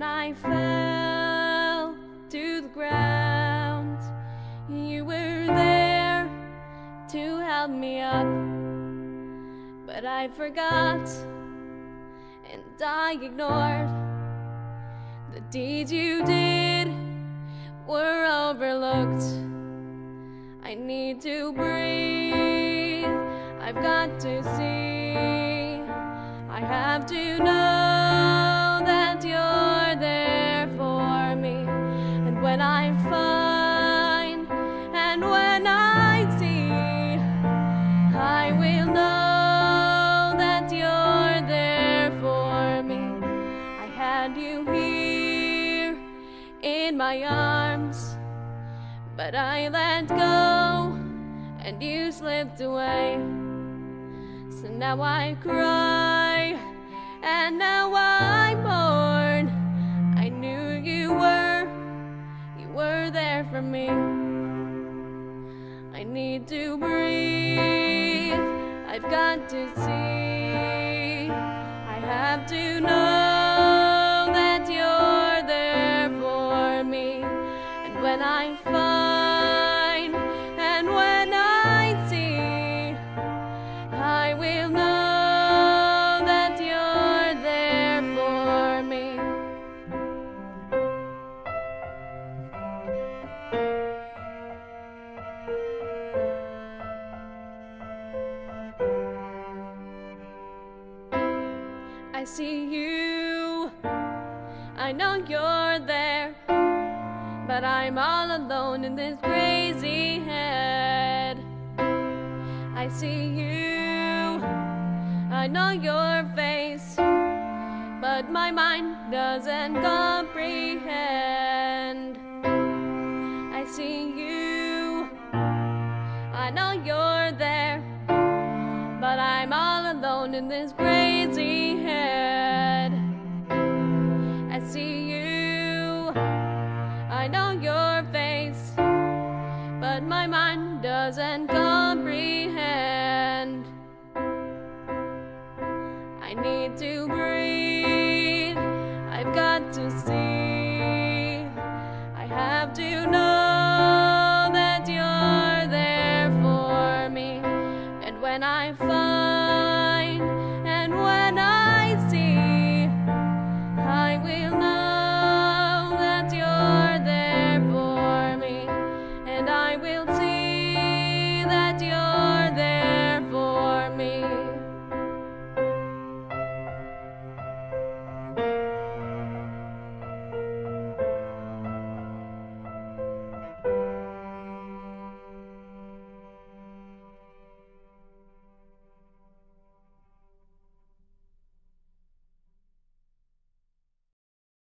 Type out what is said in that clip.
when I fell to the ground. You were there to help me up, but I forgot and I ignored the deeds you did were overlooked. I need to breathe, I've got to see, I have to know. When I find and when I see, I will know that you're there for me. I had you here in my arms, but I let go and you slipped away. So now I cry and now I mourn. For me. I need to breathe. I've got to see. I have to know I see you. I know you're there. But I'm all alone in this crazy head. I see you. I know your face. But my mind doesn't comprehend. I see you. I know you're there. But I'm all alone in this crazy doesn't comprehend. I need to breathe, I've got to see, I have to know that you're there for me. And when I